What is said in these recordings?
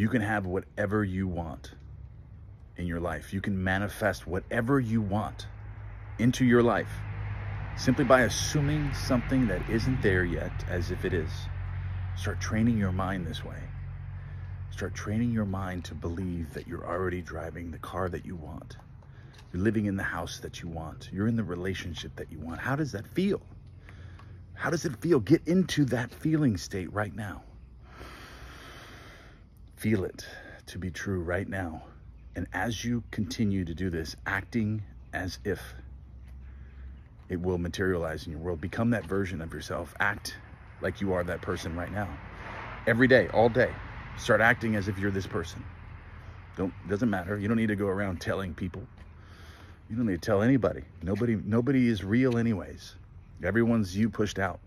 You can have whatever you want in your life. You can manifest whatever you want into your life simply by assuming something that isn't there yet as if it is. Start training your mind this way. Start training your mind to believe that you're already driving the car that you want. You're living in the house that you want. You're in the relationship that you want. How does that feel? How does it feel? Get into that feeling state right now. Feel it to be true right now. And as you continue to do this, acting as if it will materialize in your world, become that version of yourself. Act like you are that person right now. Every day, all day. Start acting as if you're this person. Don't doesn't matter. You don't need to go around telling people. You don't need to tell anybody. Nobody nobody is real anyways. Everyone's you pushed out.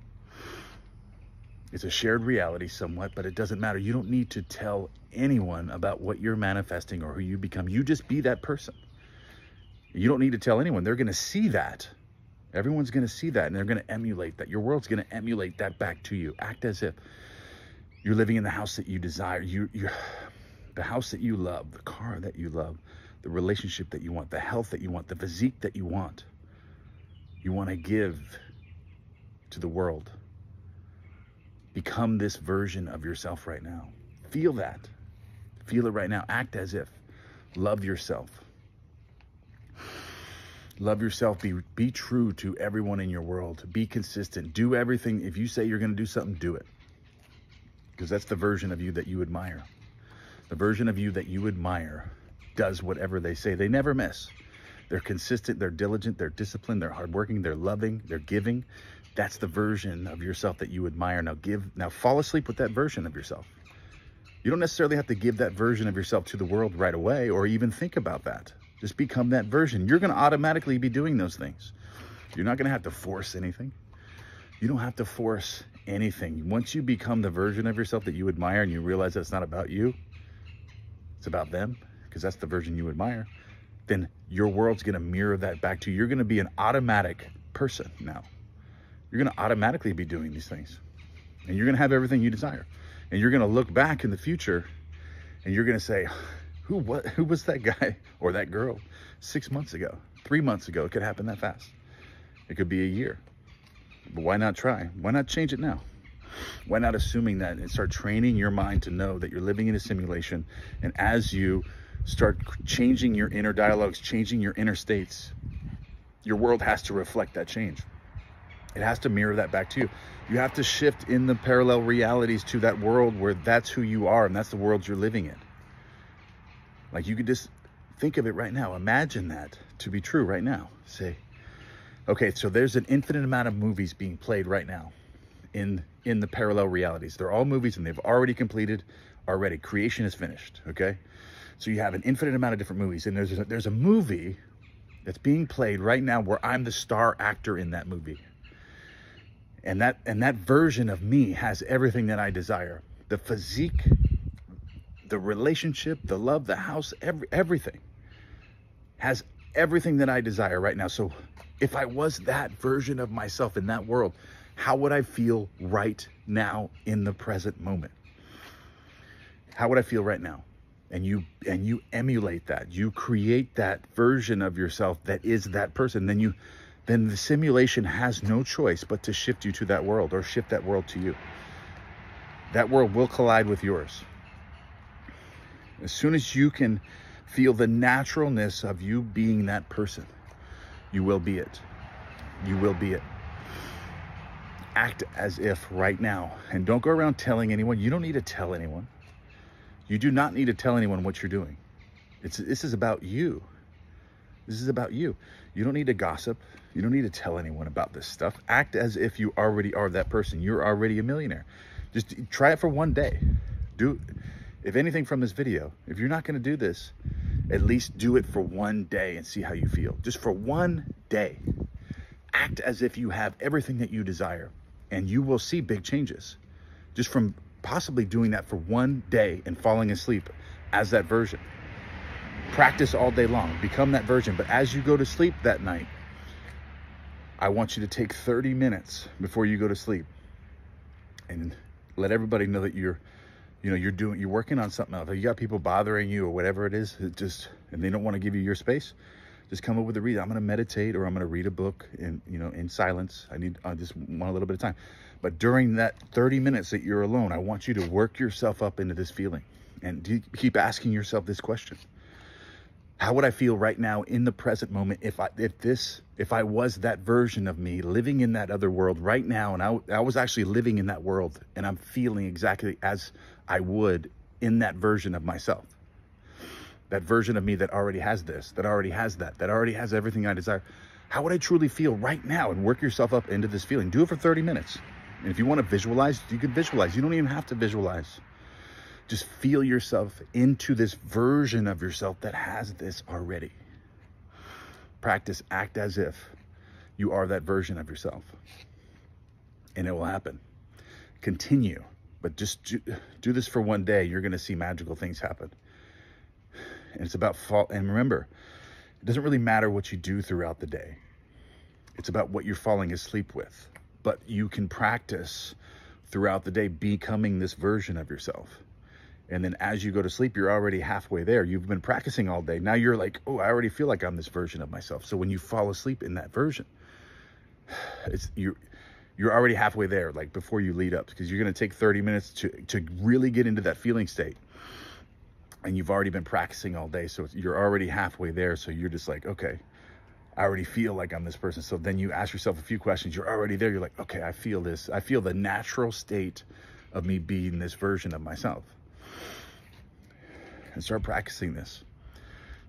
It's a shared reality somewhat, but it doesn't matter. You don't need to tell anyone about what you're manifesting or who you become. You just be that person. You don't need to tell anyone. They're going to see that. Everyone's going to see that and they're going to emulate that. Your world's going to emulate that back to you. Act as if you're living in the house that you desire. You, you're the house that you love, the car that you love, the relationship that you want, the health that you want, the physique that you want. You want to give to the world. Become this version of yourself right now. Feel that. Feel it right now. Act as if. Love yourself. Love yourself. Be, be true to everyone in your world. Be consistent. Do everything. If you say you're going to do something, do it because that's the version of you that you admire. The version of you that you admire does whatever they say. They never miss. They're consistent, they're diligent, they're disciplined, they're hardworking, they're loving, they're giving. That's the version of yourself that you admire. Now give now fall asleep with that version of yourself. You don't necessarily have to give that version of yourself to the world right away or even think about that. Just become that version. You're going to automatically be doing those things. You're not going to have to force anything. You don't have to force anything. Once you become the version of yourself that you admire and you realize that it's not about you, it's about them, because that's the version you admire, then your world's going to mirror that back to you. You're going to be an automatic person now. You're going to automatically be doing these things. And you're going to have everything you desire. And you're going to look back in the future and you're going to say, who what who was that guy or that girl 6 months ago? 3 months ago. It could happen that fast. It could be a year. But why not try? Why not change it now? Why not assuming that and start training your mind to know that you're living in a simulation? And as you start changing your inner dialogues, changing your inner states, your world has to reflect that change. It has to mirror that back to you. You have to shift in the parallel realities to that world where that's who you are and that's the world you're living in. Like you could just think of it right now. Imagine that to be true right now. Say, Okay, so there's an infinite amount of movies being played right now in in the parallel realities. They're all movies and they've already completed already. Creation is finished, okay? So you have an infinite amount of different movies and there's a, there's a movie that's being played right now where I'm the star actor in that movie. And that and that version of me has everything that I desire. The physique, the relationship, the love, the house, every, everything has everything that I desire right now. So if I was that version of myself in that world, how would I feel right now in the present moment? How would I feel right now? And you and you emulate that. You create that version of yourself that is that person. Then you then the simulation has no choice but to shift you to that world or shift that world to you. That world will collide with yours. As soon as you can feel the naturalness of you being that person, you will be it. You will be it. Act as if right now. And don't go around telling anyone. You don't need to tell anyone. You do not need to tell anyone what you're doing. It's, this is about you. This is about you. You don't need to gossip. You don't need to tell anyone about this stuff. Act as if you already are that person. You're already a millionaire. Just try it for one day. Do, if anything from this video, if you're not going to do this, at least do it for one day and see how you feel. Just for one day. Act as if you have everything that you desire and you will see big changes just from possibly doing that for one day and falling asleep as that version. Practice all day long, become that version. But as you go to sleep that night, I want you to take 30 minutes before you go to sleep and let everybody know that you're you know, you're doing, you're working on something else. You got people bothering you or whatever it is, it just, and they don't want to give you your space. Just come up with a read. I'm going to meditate or I'm going to read a book in, you know, in silence. I need, I just want a little bit of time. But during that 30 minutes that you're alone, I want you to work yourself up into this feeling and keep asking yourself this question. How would I feel right now in the present moment if I, if this, if I was that version of me living in that other world right now, and I, I was actually living in that world and I'm feeling exactly as I would in that version of myself. That version of me that already has this, that already has that, that already has everything I desire. How would I truly feel right now? And work yourself up into this feeling. Do it for 30 minutes. And if you want to visualize, you can visualize. You don't even have to visualize. Just feel yourself into this version of yourself that has this already. Practice, act as if you are that version of yourself. And it will happen. Continue, but just do, do this for one day. You're going to see magical things happen. And it's about fall. And remember, it doesn't really matter what you do throughout the day. It's about what you're falling asleep with. But you can practice throughout the day becoming this version of yourself. And then as you go to sleep, you're already halfway there. You've been practicing all day. Now you're like, oh, I already feel like I'm this version of myself. So when you fall asleep in that version, it's you you're already halfway there, like before you lead up, because you're gonna take 30 minutes to to really get into that feeling state. And you've already been practicing all day. So you're already halfway there. So you're just like, okay, I already feel like I'm this person. So then you ask yourself a few questions. You're already there. You're like, okay, I feel this. I feel the natural state of me being this version of myself and start practicing this.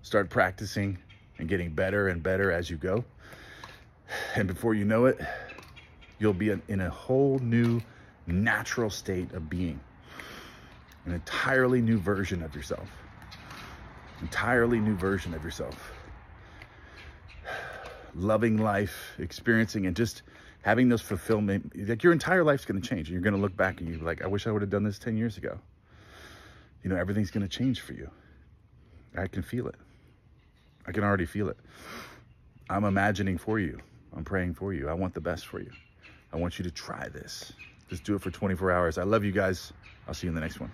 Start practicing and getting better and better as you go. And before you know it, you'll be in a whole new natural state of being, an entirely new version of yourself, entirely new version of yourself. Loving life, experiencing, and just having those fulfillment, like your entire life's going to change. And you're going to look back and you're like, I wish I would have done this 10 years ago you know, everything's going to change for you. I can feel it. I can already feel it. I'm imagining for you. I'm praying for you. I want the best for you. I want you to try this. Just do it for 24 hours. I love you guys. I'll see you in the next one.